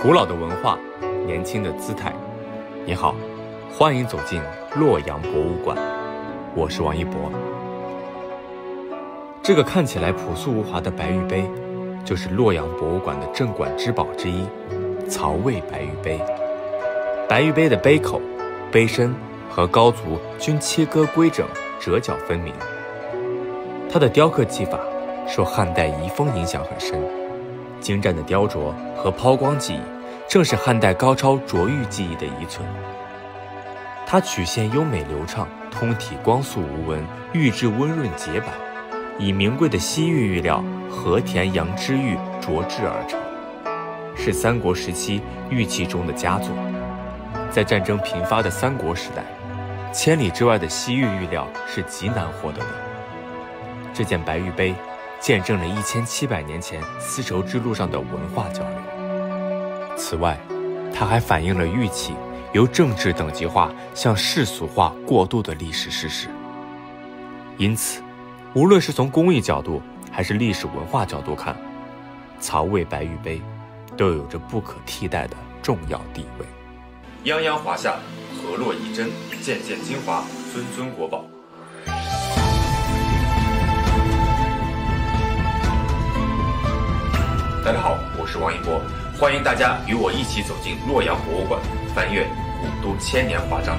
古老的文化，年轻的姿态。你好，欢迎走进洛阳博物馆，我是王一博。这个看起来朴素无华的白玉杯，就是洛阳博物馆的镇馆之宝之一——曹魏白玉杯。白玉杯的杯口、杯身和高足均切割规整，折角分明。它的雕刻技法受汉代遗风影响很深，精湛的雕琢和抛光技艺，正是汉代高超琢玉技艺的遗存。它曲线优美流畅，通体光素无纹，玉质温润洁白，以名贵的西域玉料和田羊脂玉琢制而成，是三国时期玉器中的佳作。在战争频发的三国时代，千里之外的西域玉料是极难获得的。这件白玉杯，见证了一千七百年前丝绸之路上的文化交流。此外，它还反映了玉器由政治等级化向世俗化过渡的历史事实。因此，无论是从工艺角度还是历史文化角度看，曹魏白玉杯都有着不可替代的重要地位。泱泱华夏，河洛遗珍，件件精华，尊尊国宝。大家好，我是王一博，欢迎大家与我一起走进洛阳博物馆，翻阅古都千年华章。